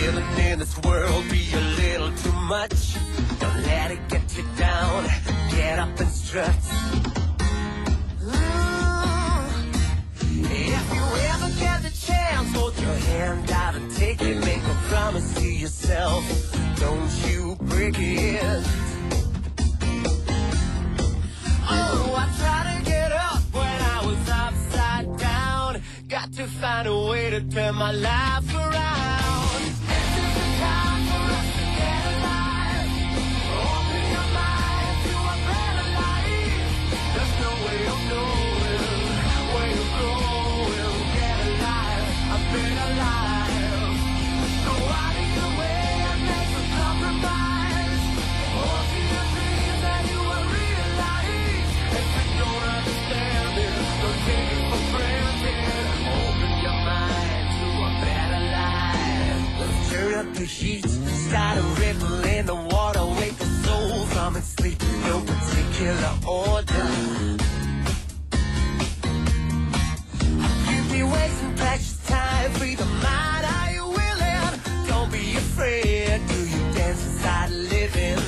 living in this world be a little too much. Don't let it get you down. Get up and strut. Ooh. If you ever get the chance, hold your hand out and take it. Make a promise to yourself. Don't you break it. Oh, I tried to get up when I was upside down. Got to find a way to turn my life heat, start a ripple in the water, wake the soul from its sleep. No particular order. Give me wasting precious time, free the mind. Are you willing? Don't be afraid. Do you dance inside living?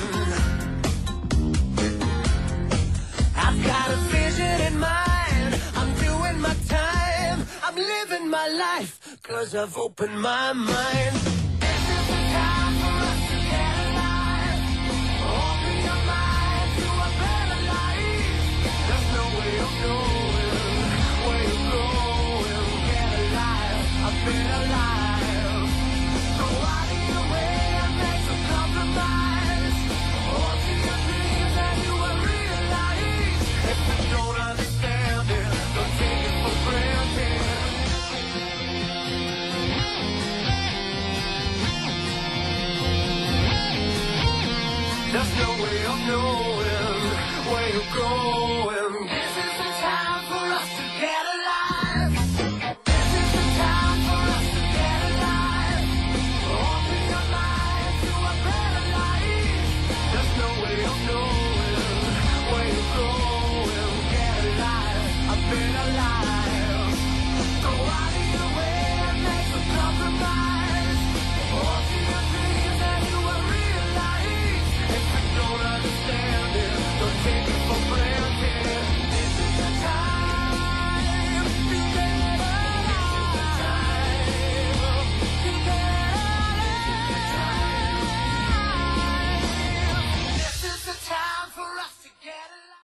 I've got a vision in mind. I'm doing my time. I'm living my life. Cause I've opened my mind. way of knowing where you're going. This is the time for us to get alive. This is the time for us to get alive. Your to a better life. There's no way of knowing.